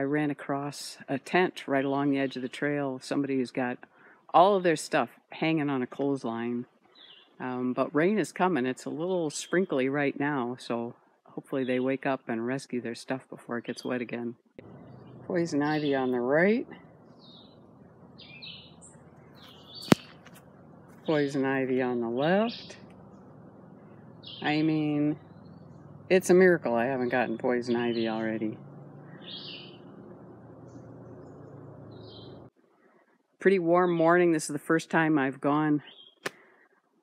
I ran across a tent right along the edge of the trail. Somebody who's got all of their stuff hanging on a clothesline. Um, but rain is coming. It's a little sprinkly right now, so hopefully they wake up and rescue their stuff before it gets wet again. Poison ivy on the right. Poison ivy on the left. I mean, it's a miracle I haven't gotten poison ivy already. Pretty warm morning. This is the first time I've gone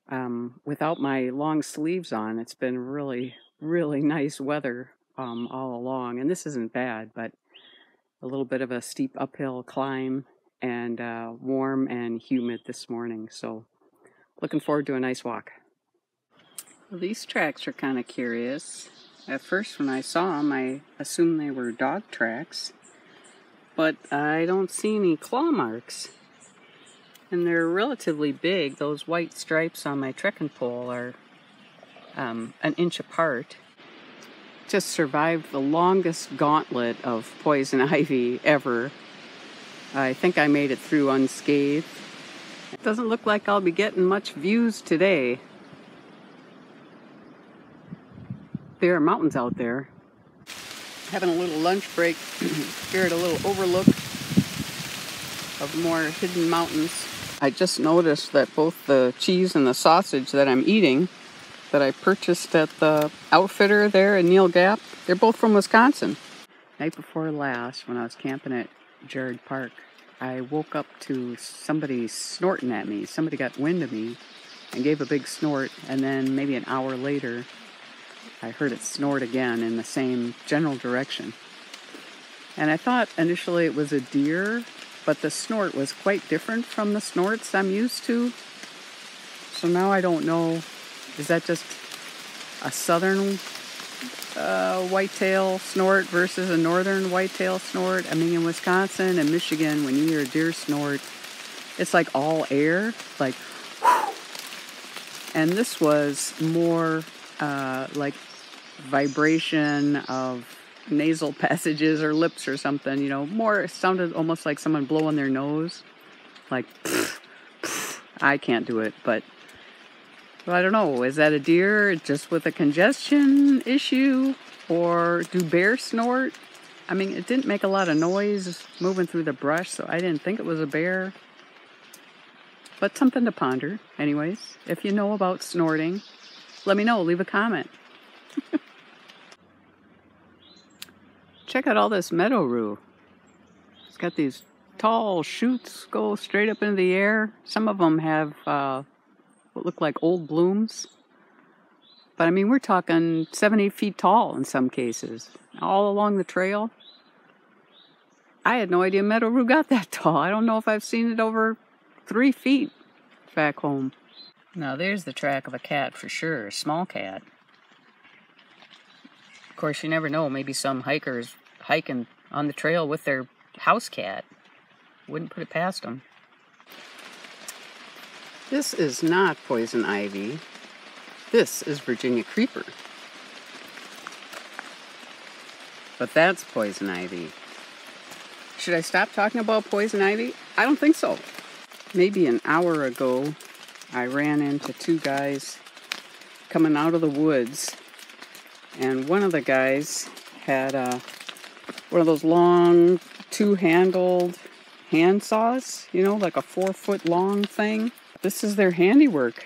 um, without my long sleeves on. It's been really, really nice weather um, all along. And this isn't bad, but a little bit of a steep uphill climb and uh, warm and humid this morning. So looking forward to a nice walk. Well, these tracks are kind of curious. At first, when I saw them, I assumed they were dog tracks, but I don't see any claw marks. And they're relatively big. Those white stripes on my trekking pole are um, an inch apart. Just survived the longest gauntlet of poison ivy ever. I think I made it through unscathed. It doesn't look like I'll be getting much views today. There are mountains out there. Having a little lunch break here at a little overlook of more hidden mountains. I just noticed that both the cheese and the sausage that I'm eating that I purchased at the outfitter there in Neel Gap, they're both from Wisconsin. Night before last, when I was camping at Jared Park, I woke up to somebody snorting at me. Somebody got wind of me and gave a big snort, and then maybe an hour later, I heard it snort again in the same general direction. And I thought initially it was a deer, but the snort was quite different from the snorts I'm used to. So now I don't know is that just a southern uh, whitetail snort versus a northern whitetail snort? I mean, in Wisconsin and Michigan, when you hear a deer snort, it's like all air, like, and this was more uh, like vibration of nasal passages or lips or something, you know, more it sounded almost like someone blowing their nose. Like pff, pff. I can't do it, but well, I don't know. Is that a deer just with a congestion issue? Or do bears snort? I mean, it didn't make a lot of noise moving through the brush, so I didn't think it was a bear. But something to ponder, anyways. If you know about snorting, let me know. Leave a comment. Check out all this meadow rue. It's got these tall shoots go straight up into the air. Some of them have uh, what look like old blooms. But I mean, we're talking seven, eight feet tall in some cases, all along the trail. I had no idea Meadow Rue got that tall. I don't know if I've seen it over three feet back home. Now, there's the track of a cat for sure, a small cat. Of course, you never know. Maybe some hikers hiking on the trail with their house cat. Wouldn't put it past them. This is not poison ivy. This is Virginia creeper. But that's poison ivy. Should I stop talking about poison ivy? I don't think so. Maybe an hour ago, I ran into two guys coming out of the woods, and one of the guys had uh, one of those long, two handled hand saws, you know, like a four foot long thing this is their handiwork.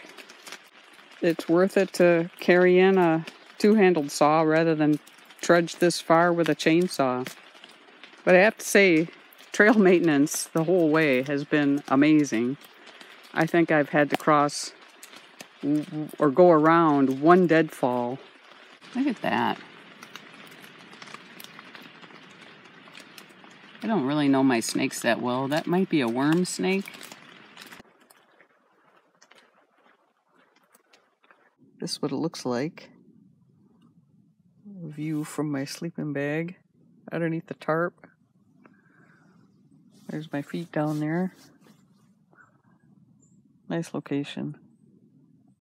It's worth it to carry in a two handled saw rather than trudge this far with a chainsaw. But I have to say, trail maintenance the whole way has been amazing. I think I've had to cross or go around one deadfall. Look at that. I don't really know my snakes that well. That might be a worm snake. This is what it looks like. View from my sleeping bag underneath the tarp. There's my feet down there. Nice location.